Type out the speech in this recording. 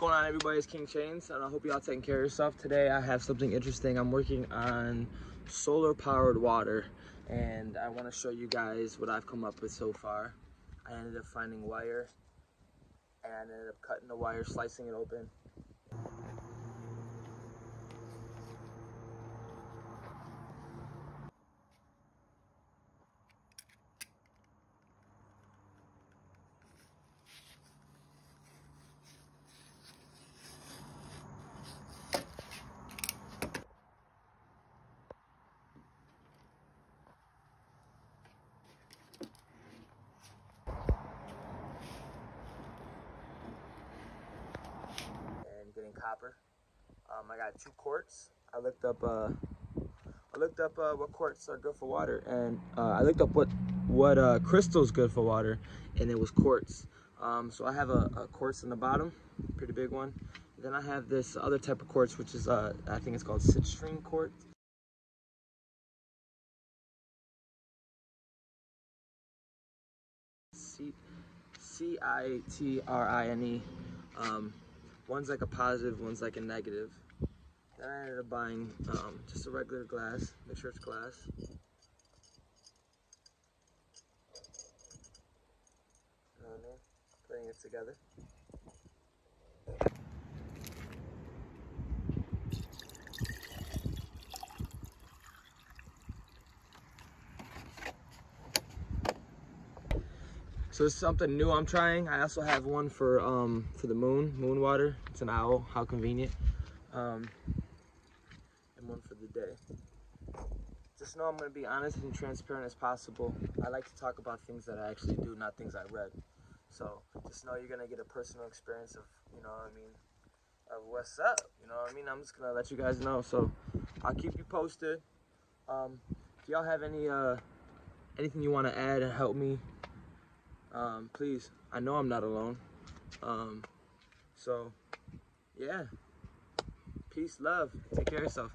going on everybody? It's King Chanes and I hope y'all taking care of yourself. Today I have something interesting. I'm working on solar powered water and I want to show you guys what I've come up with so far. I ended up finding wire and I ended up cutting the wire, slicing it open. and getting copper. Um, I got two quartz. I looked up. Uh, I looked up uh, what quartz are good for water, and uh, I looked up what what uh, crystal's good for water, and it was quartz. Um, so I have a, a quartz in the bottom, pretty big one. Then I have this other type of quartz, which is uh, I think it's called citrine quartz. C I T R I N E. Um, one's like a positive, one's like a negative. Then I ended up buying um, just a regular glass, make sure it's glass. Putting it together. So is something new I'm trying. I also have one for um for the moon, moon water. It's an owl. How convenient. Um, and one for the day. Just know I'm gonna be honest and transparent as possible. I like to talk about things that I actually do, not things I read. So just know you're gonna get a personal experience of, you know what I mean, of what's up. You know what I mean? I'm just gonna let you guys know. So I'll keep you posted. Um, if y'all have any uh anything you want to add and help me um, please. I know I'm not alone. Um, so, yeah. Peace, love. Take care of yourself.